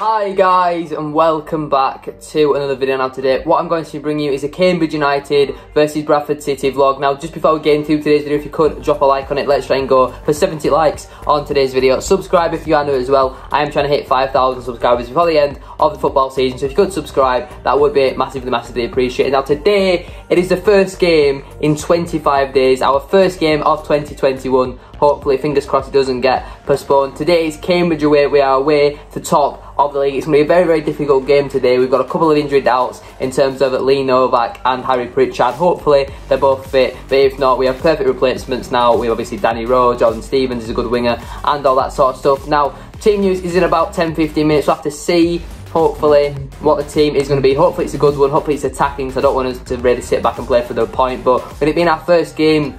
Hi guys and welcome back to another video now today. What I'm going to bring you is a Cambridge United versus Bradford City vlog. Now just before we get into today's video, if you could drop a like on it, let's try and go for 70 likes on today's video. Subscribe if you are new as well. I am trying to hit 5,000 subscribers before the end of the football season. So if you could subscribe, that would be massively, massively appreciated. Now today, it is the first game in 25 days. Our first game of 2021 hopefully fingers crossed it doesn't get postponed today is cambridge away we are away to top of the league. It's going to be a very, very difficult game today. We've got a couple of injury doubts in terms of Lee Novak and Harry Pritchard. Hopefully, they're both fit, but if not, we have perfect replacements now. We have obviously Danny Rowe, Jordan Stevens is a good winger, and all that sort of stuff. Now, team news is in about 10 15 minutes. We'll have to see hopefully what the team is going to be. Hopefully it's a good one. Hopefully it's attacking, so I don't want us to really sit back and play for the point. But with it being our first game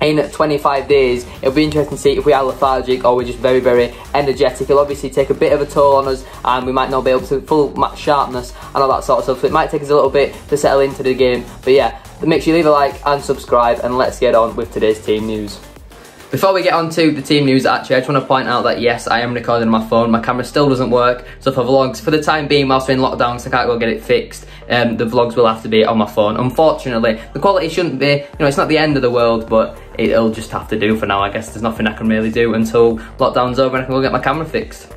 in 25 days. It'll be interesting to see if we are lethargic or we're just very, very energetic. It'll obviously take a bit of a toll on us and we might not be able to full match sharpness and all that sort of stuff. So it might take us a little bit to settle into the game. But yeah, make sure you leave a like and subscribe and let's get on with today's team news. Before we get on to the team news, actually, I just want to point out that yes, I am recording on my phone. My camera still doesn't work, so for vlogs, for the time being, whilst we're in lockdown, I can't go get it fixed, um, the vlogs will have to be on my phone. Unfortunately, the quality shouldn't be, you know, it's not the end of the world, but it'll just have to do for now. I guess there's nothing I can really do until lockdown's over and I can go get my camera fixed.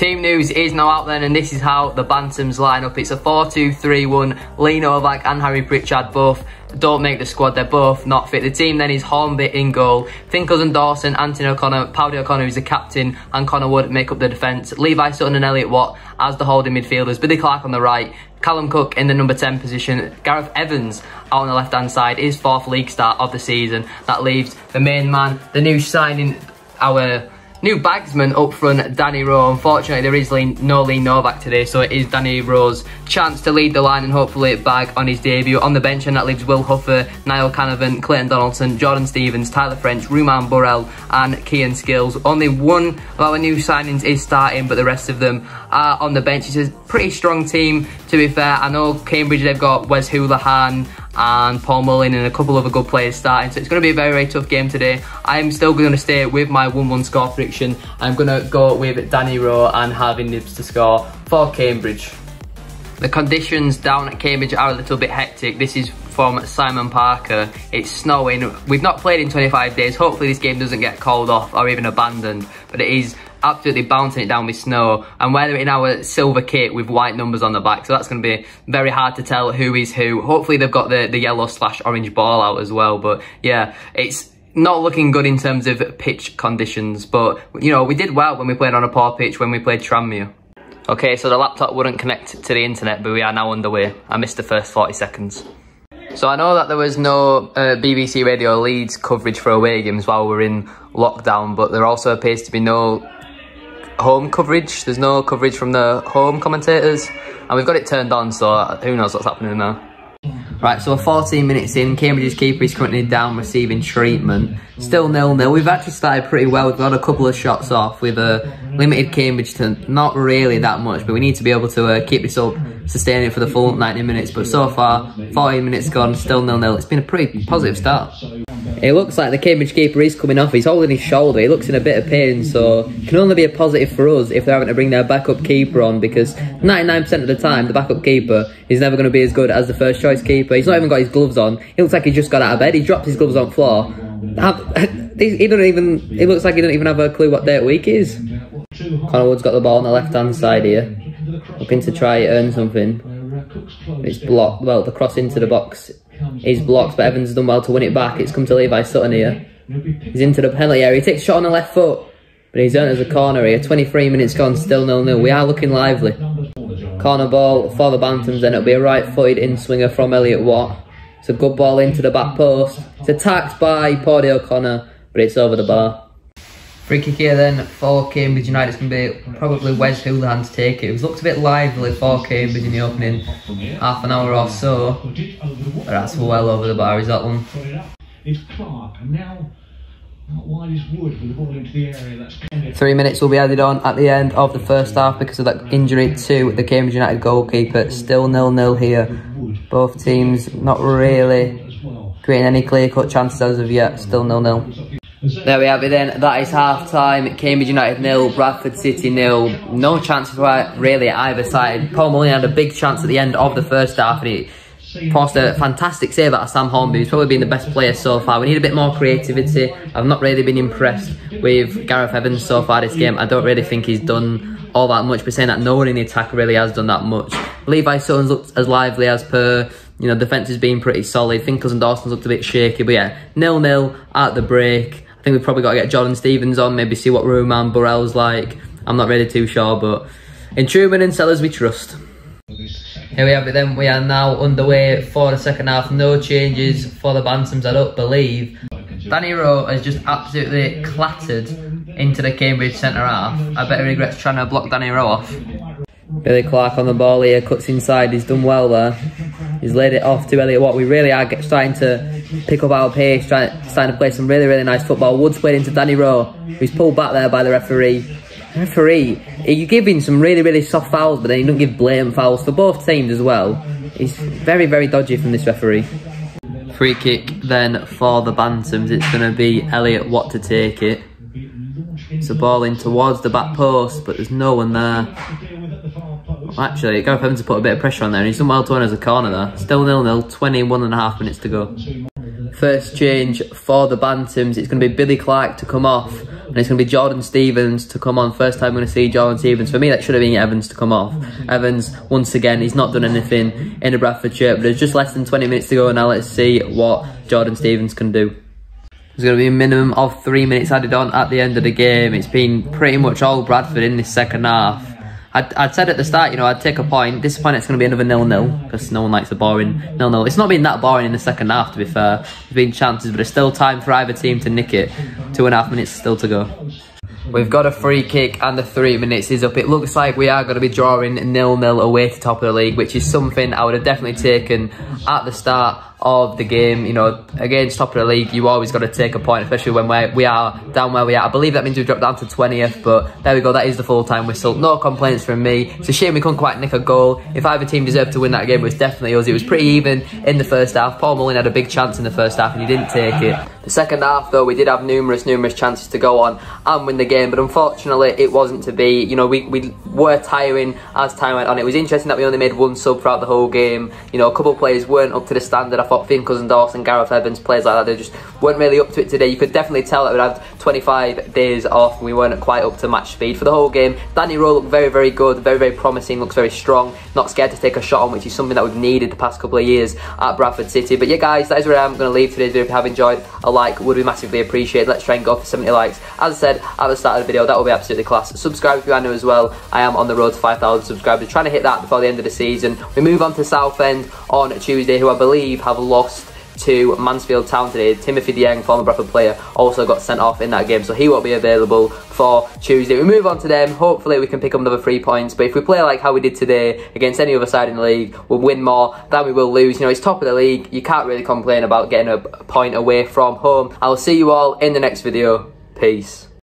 Team news is now out then, and this is how the Bantams line up. It's a 4-2-3-1. Lee Novak and Harry Pritchard both don't make the squad. They're both not fit. The team then is Hornby in goal. Finn Cousin Dawson, Anthony O'Connor, Paudie O'Connor who's the captain, and Connor Wood make up the defence. Levi Sutton and Elliot Watt as the holding midfielders. Billy Clarke on the right. Callum Cooke in the number 10 position. Gareth Evans out on the left hand side. His fourth league start of the season. That leaves the main man, the new signing, our New bagsman up front, Danny Rowe. Unfortunately, there is no Lee Novak today, so it is Danny Rowe's chance to lead the line and hopefully bag on his debut. On the bench, and that leaves Will Huffer, Niall Canavan, Clayton Donaldson, Jordan Stevens, Tyler French, Rumarn Burrell, and Kian Scales. Only one of our new signings is starting, but the rest of them are on the bench. It's a pretty strong team, to be fair. I know Cambridge, they've got Wes Hoolahan, and Paul Mullin and a couple of other good players starting. So it's going to be a very, very tough game today. I'm still going to stay with my 1-1 score prediction. I'm going to go with Danny Rowe and Harvey Knibbs to score for Cambridge. The conditions down at Cambridge are a little bit hectic. This is from Simon Parker. It's snowing. We've not played in 25 days. Hopefully this game doesn't get called off or even abandoned. But it is absolutely bouncing it down with snow and we're in our silver kit with white numbers on the back. So that's going to be very hard to tell who is who. Hopefully they've got the the yellow slash orange ball out as well but yeah it's not looking good in terms of pitch conditions. But you know we did well when we played on a poor pitch when we played Tranmere. Okay so the laptop wouldn't connect to the internet but we are now underway. I missed the first 40 seconds. So I know that there was no uh, BBC Radio Leeds coverage for away games while we are in lockdown, but there also appears to be no home coverage. There's no coverage from the home commentators. And we've got it turned on, so who knows what's happening now. Right, so we're 14 minutes in. Cambridge's keeper is currently down receiving treatment. Still nil-nil. We've actually started pretty well. We've got a couple of shots off. with a limited Cambridge to not really that much, but we need to be able to uh, keep this up, sustain it for the full 90 minutes. But so far, 14 minutes gone, still nil-nil. It's been a pretty positive start. It looks like the Cambridge keeper is coming off. He's holding his shoulder. He looks in a bit of pain, so it can only be a positive for us if they're having to bring their backup keeper on because 99% of the time, the backup keeper is never going to be as good as the first choice keeper. He's not even got his gloves on. He looks like he just got out of bed. He dropped his gloves on the floor. He doesn't even. He looks like he doesn't even have a clue what day of week is. Connor Wood's got the ball on the left hand side here, looking to try earn something. It's blocked. Well, the cross into the box is blocked, but Evans has done well to win it back. It's come to Levi Sutton here. He's into the penalty area. He takes a shot on the left foot, but he's earned as a corner here. 23 minutes gone, still nil-nil. We are looking lively. Corner ball for the Bantams, then it'll be a right-footed in-swinger from Elliot Watt. It's a good ball into the back post. It's attacked by Paudie O'Connor, but it's over the bar. Free kick here then for Cambridge United. It's going to be probably Wes Hoolahan to take it. It was looked a bit lively for Cambridge in the opening half an hour or so. But that's well over the bar, is that one? It's Clarke, and now Three minutes will be added on at the end of the first half because of that injury to the Cambridge United goalkeeper. Still nil-nil here. Both teams not really creating any clear-cut chances as of yet. Still nil-nil. There we have it then, that is half time, Cambridge United nil, Bradford City nil, no chances really either side. Paul Mullin had a big chance at the end of the first half and he forced a fantastic save out of Sam Hornby, He's probably been the best player so far. We need a bit more creativity, I've not really been impressed with Gareth Evans so far this game, I don't really think he's done all that much, but saying that no one in the attack really has done that much. Levi Sutton's looked as lively as per you know, defence has been pretty solid. Finn Cousin Dawson's looked a bit shaky. But yeah, nil-nil at the break. I think we've probably got to get Jordan Stevens on, maybe see what Rumarn Burrell's like. I'm not really too sure, but in Trueman and Sellars we trust. Here we have it then, we are now underway for the second half. No changes for the Bantams, I don't believe. Danny Rowe has just absolutely clattered into the Cambridge centre half. I bet he regrets trying to block Danny Rowe off. Billy Clarke on the ball here, cuts inside, he's done well there. He's laid it off to Elliot Watt. We really are starting to pick up our pace, trying, starting to play some really, really nice football. Woods played into Danny Rowe, who's pulled back there by the referee. Referee, eh, you give him some really, really soft fouls, but then you don't give blatant fouls for both teams as well. He's very, very dodgy from this referee. Free kick then for the Bantams. It's going to be Elliot Watt to take it. It's a ball in towards the back post, but there's no one there. Actually, Gareth Evans to put a bit of pressure on there, and he's done well to win as a corner there. Still nil-nil, 21 and a half minutes to go. First change for the Bantams, it's going to be Billy Clarke to come off, and it's going to be Jordan Stevens to come on. First time I'm going to see Jordan Stevens. For me, that should have been Evans to come off. Evans, once again, he's not done anything in the Bradford shirt, but there's just less than 20 minutes to go. Now let's see what Jordan Stevens can do. There's going to be a minimum of three minutes added on at the end of the game. It's been pretty much all Bradford in this second half. I'd, I'd said at the start, you know, I'd take a point. This point, it's going to be another nil-nil because no one likes a boring nil-nil. It's not been that boring in the second half, to be fair. There's been chances, but there's still time for either team to nick it. Two and a half minutes still to go. We've got a free kick and the three minutes is up. It looks like we are going to be drawing nil-nil away to top of the league, which is something I would have definitely taken at the start of the game. You know, against top of the league, you always got to take a point, especially when we're, we are down where we are. I believe that means we've dropped down to 20th, but there we go. That is the full-time whistle. No complaints from me. It's a shame we couldn't quite nick a goal. If either team deserved to win that game, it was definitely us. It was pretty even in the first half. Paul Mullin had a big chance in the first half and he didn't take it. The second half, though, we did have numerous, numerous chances to go on and win the game, but unfortunately, it wasn't to be. You know, we, we were tiring as time went on. It was interesting that we only made one sub throughout the whole game. You know, a couple of players weren't up to the standard. I thought Finn Cousin Dawson, Gareth Evans, players like that, they just weren't really up to it today. You could definitely tell that we had 25 days off and we weren't quite up to match speed for the whole game. Danny Rowe looked very, very good, very, very promising, looks very strong, not scared to take a shot on, which is something that we've needed the past couple of years at Bradford City. But yeah, guys, that is where I'm going to leave today's video. If you have enjoyed, a like would be massively appreciated. Let's try and go for 70 likes. As I said at the start of the video, that will be absolutely class. Subscribe if you are new as well. I am on the road to 5,000 subscribers, trying to hit that before the end of the season. We move on to Southend on Tuesday, who I believe have lost to Mansfield Town today. Timothy Dieng, former Bradford player, also got sent off in that game, so he won't be available for Tuesday. We move on to them. Hopefully, we can pick up another three points. But if we play like how we did today against any other side in the league, we'll win more than we will lose. You know, it's top of the league. You can't really complain about getting a point away from home. I'll see you all in the next video. Peace.